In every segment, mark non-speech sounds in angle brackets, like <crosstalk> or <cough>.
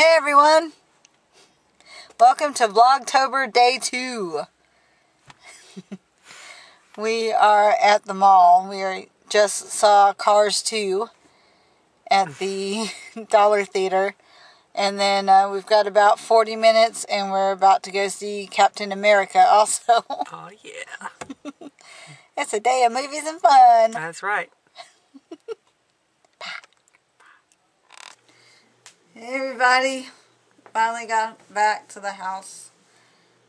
Hey everyone! Welcome to Vlogtober Day 2. <laughs> we are at the mall. We are, just saw Cars 2 at the <laughs> Dollar Theater. And then uh, we've got about 40 minutes and we're about to go see Captain America <laughs> also. Oh yeah. it's a day of movies and fun. That's right. Hey everybody, finally got back to the house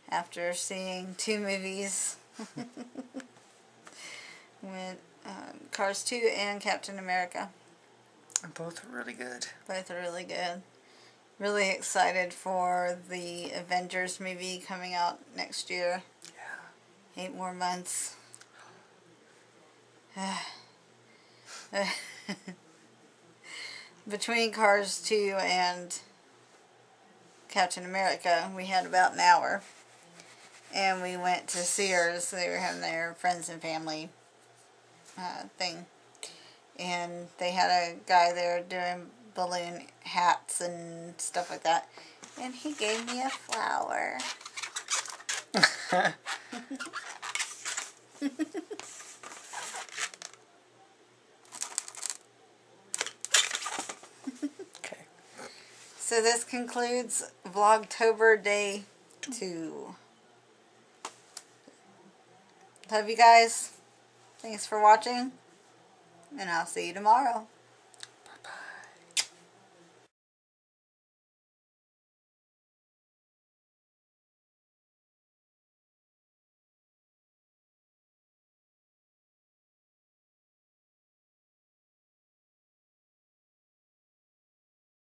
after seeing two movies. <laughs> With um, Cars 2 and Captain America. Both are really good. Both are really good. Really excited for the Avengers movie coming out next year. Yeah. Eight more months. <sighs> <sighs> Between Cars 2 and Captain America, we had about an hour. And we went to Sears. They were having their friends and family uh, thing. And they had a guy there doing balloon hats and stuff like that. And he gave me a flower. <laughs> <laughs> So this concludes Vlogtober Day 2. Love you guys. Thanks for watching. And I'll see you tomorrow.